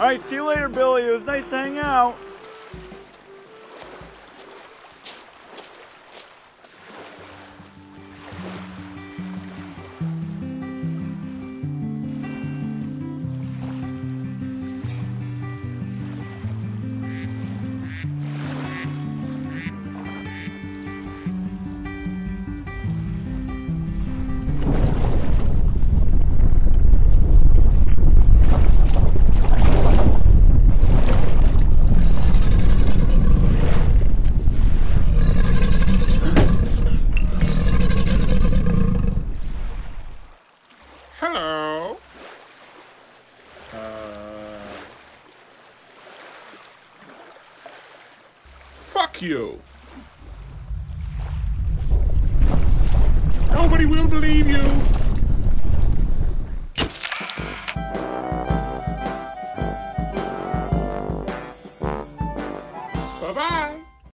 All right, see you later, Billy. It was nice to hang out. Hello. Uh... Fuck you. Nobody will believe you. Bye-bye.